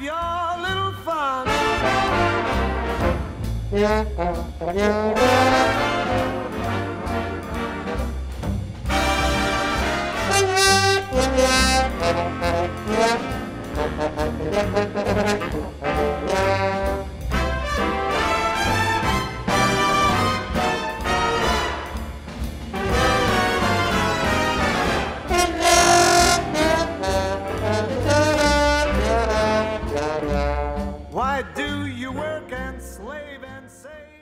have your little fun. Why do you work and slave and save?